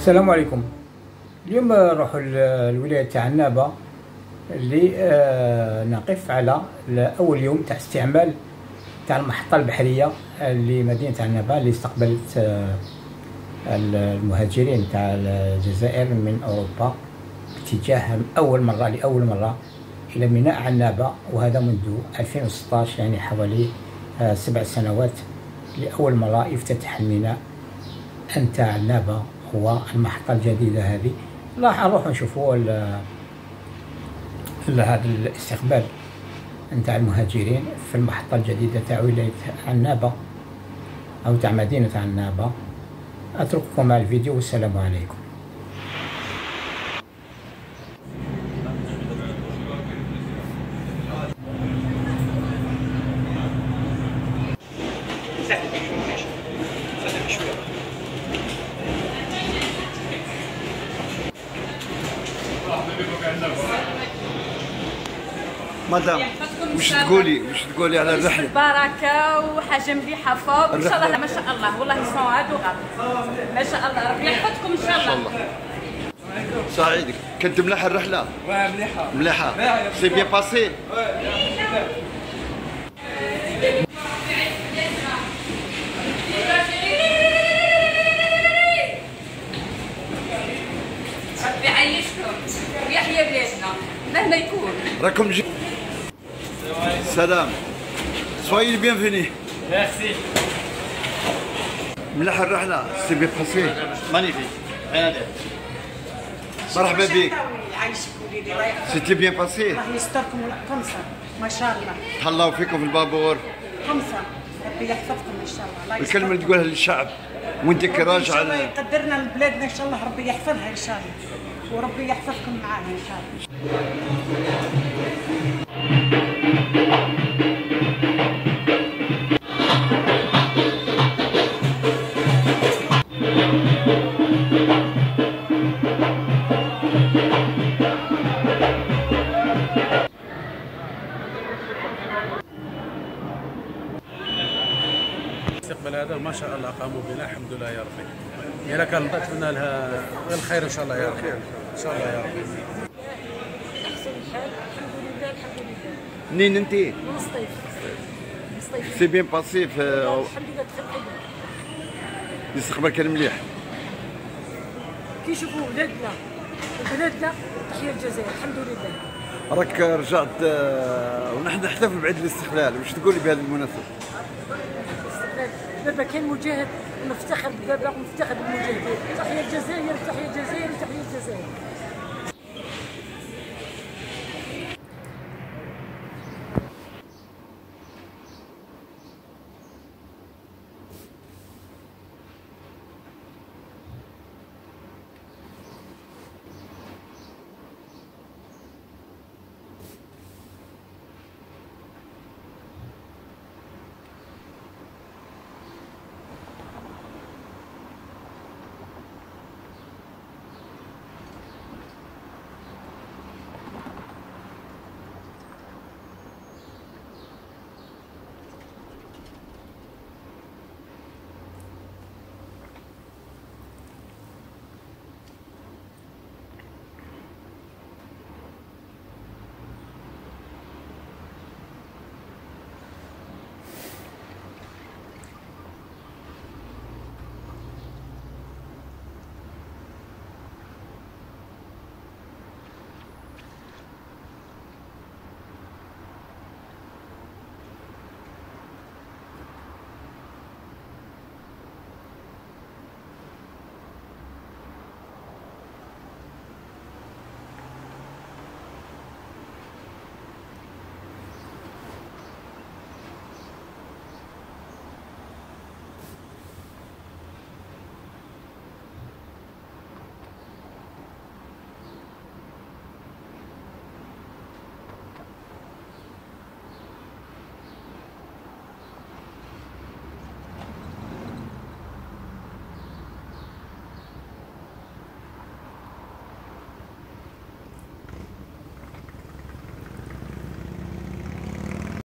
السلام عليكم. اليوم نروحوا للولايه تاع النابة اللي آه، نقف على اول يوم تاع استعمال تاع المحطة البحرية لمدينه النابة اللي استقبلت آه، المهاجرين تاع الجزائر من أوروبا باتجاه أول مرة لأول مرة إلى ميناء عنابه وهذا منذ 2016 يعني حوالي آه، سبع سنوات لأول مرة يفتتح الميناء أنت عنابه هو المحطة الجديدة هذه. راح نروح نشوفوا هذا الاستقبال نتاع المهاجرين في المحطة الجديدة تاع ولاية عنابة أو تاع مدينة عنابة أترككم مع الفيديو والسلام عليكم. مدام وش تقولي وش تقولي على الرحلة. بركه وحاجة مليحة فوق. إن شاء الله ما شاء الله. والله يسعد وغاب ما شاء الله. ربي يحفظكم إن شاء الله, إن شاء الله. سعيدك كنت مليحه الرحلة؟ مليحة. مليحه c'est bien passé راكم جي سلام soyez bienvenus merci مليحه الرحله c'est bien passé magnifique مرحبا بك c'était bien passé الله يستركم خمسة ما شاء الله تهلاو فيكم في البابور خمسة ربي يحفظكم ان شاء الله الكلمة اللي. تقولها للشعب وانت ربي إن راجعه شاء الله يقدرنا لبلادنا إن شاء الله ربي يحفظها إن شاء الله وربي يحفظكم معاها إن شاء الله. الاستقبال هذا ما شاء الله قاموا بنا الحمد لله يا ربي. الا كان نتمنى لها الخير إن شاء الله يا ربي إن شاء الله. يا ربي احسن الحال الحمد لله الحمد لله منين انت من الصيف من الصيف c'est bien passé في الحمد لله الاستقبال كان مليح. كي يشوفوا ولادنا وبلادنا تحيا الجزائر. الحمد لله. راك رجعت آه، ونحن نحتفل بعيد الاستقلال. وش تقولي بهذه المناسبه بابا كان مجاهد ونفتخر ببابا ونفتخر بالمجاهدين. تحيا الجزائر تحيا الجزائر.